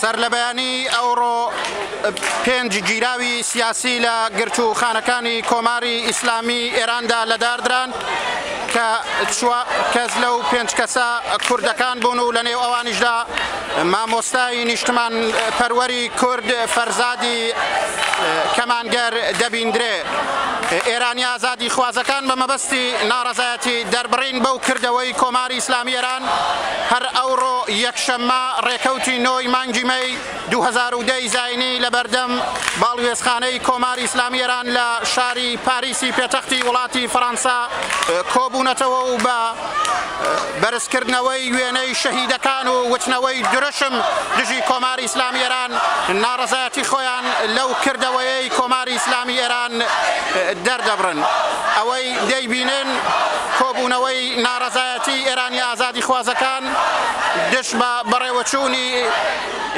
سەرلەبەیانی ئەوڕۆ پێنج گیراوی سیاسی لە گرت و خانەکانی کۆماری ئیسلامی ئێراندا لەداردران کە کەس لەو پێنج کەسە کوردەکان بوون و لە نێو ئەوانیشدا مامۆستای نیشتمان پەروەری کورد فەرزادی کەمانگەر دەبیندرێ ئێرانی ئازادی خوازەکان بە مەبەستی ناڕەزایەتی دەربڕین بەو کردەوەی کۆماری ئیسلامی ئێران هەر ئەوڕۆ یەکشەممە ڕێکەوتی نۆی مانگی مەی 2010 زینی لە بەردەم باڵوێزخانەی کۆماری ئیسلامی ئێران لە شاری پاریسی پێتەختی وڵاتی فەڕەنسا کۆبوونەتەوە و بە بەرزکردنەوەی وێنەی شەهیدەکان و وتنەوەی درشم دژی کۆماری ئیسلامی ئێران ناڕەزایەتی خۆیان لەو کردەوەیەی کۆماری ئیسلامی ئێران دەردەبڕن ئەوەی دەیبینن کۆبوونەوەی ناڕەزایەتی ئێرانی ئازادیخوازەکان دژ بە بەڕێوەچوونی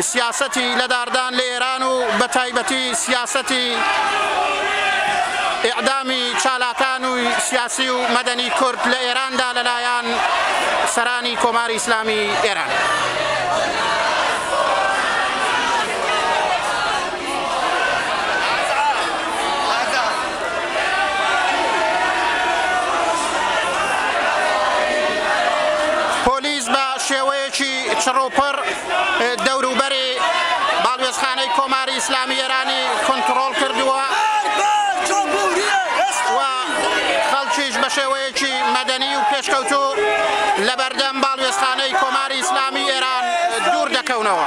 سیاسەتی لەداردان لە ئێران و بەتایبەتی سیاسەتی ئێعدامی چالاکانی سیاسی و مەدەنی کورد لە ئێراندا لەلایەن سەرانی کۆماری ئیسلامیی ئێران. چڕوپڕ دەوروبەری باڵوێزخانەی کۆماری ئیسلامی ئێرانی کۆنتڕۆڵ کردووە و خەڵکیش بە شێوەیەکی مەدەنی و پێشکەوتوو لە بەردەم باڵوێزخانەی کۆماری ئیسلامی ئێران دوور دەکەونەوە.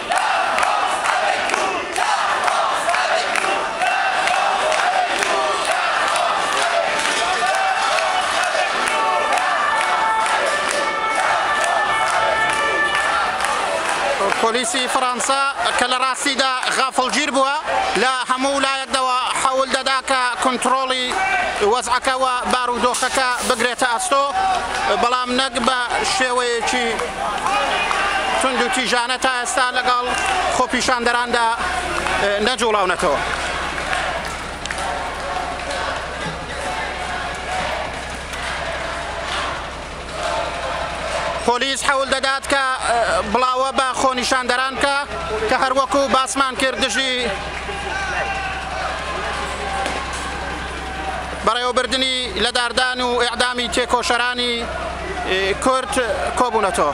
پۆلیسی فەڕەنسا کە لە ڕاستیدا غافڵگیر بووە لە هەموو لایەکدەوە حەول دەدا کە کنترۆڵی وەزعەکە و بارودۆخەکە بگرێتە ئەستۆ بەڵام نەک بە شێوەیەکی توندوتیژانە تا ئێستا لەگەڵ خۆپیشاندەراندا نەجوڵاونەتەوە. پۆلیس حەول دەدات کە بڵاوە بە خۆنیشاندەران کە کە هەروەکو باسمان کرد دژی بەڕێوەبردنی لەداردان و ئێعدامی تێکۆشەرانی کورد کۆبوونەتەوە.